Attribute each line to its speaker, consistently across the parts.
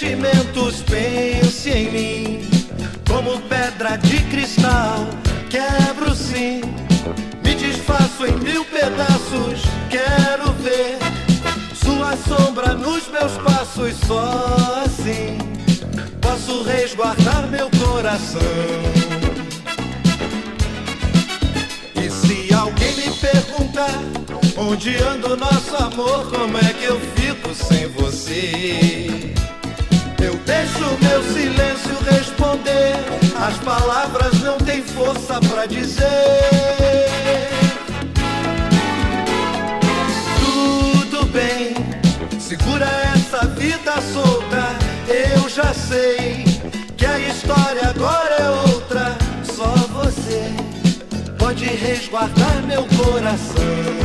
Speaker 1: sentimentos, pense em mim. Como pedra de cristal, quebro sim. Me desfaço em mil pedaços, quero ver sua sombra nos meus passos, só assim posso resguardar meu coração. E se alguém me perguntar onde anda o nosso amor, como é que eu fico sem você? Deixo meu silêncio responder, as palavras não têm força pra dizer. Tudo bem, segura essa vida solta, eu já sei que a história agora é outra, só você pode resguardar meu coração.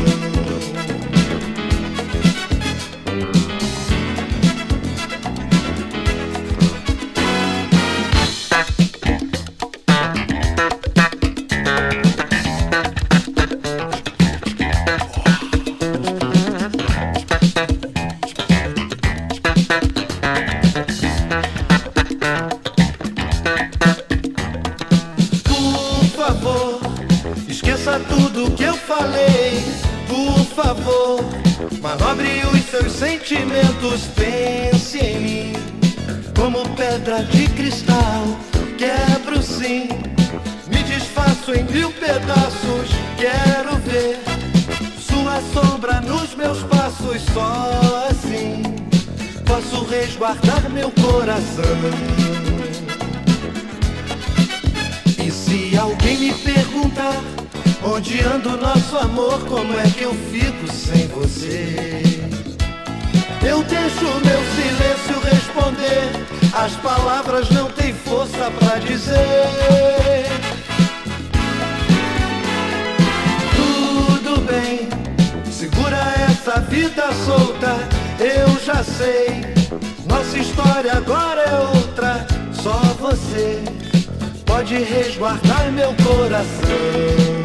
Speaker 1: Esqueça tudo que eu falei. Por favor, manobre os seus sentimentos. Pense em mim, como pedra de cristal. Quebro sim, me desfaço em mil pedaços. Quero ver sua sombra nos meus passos. Só assim posso resguardar meu coração. E se alguém me perguntar onde anda o nosso amor, como é que eu fico sem você? Eu deixo meu silêncio responder, as palavras não têm força pra dizer. Tudo bem, segura essa vida solta, eu já sei. Nossa história agora é outra, só você pode resguardar meu coração.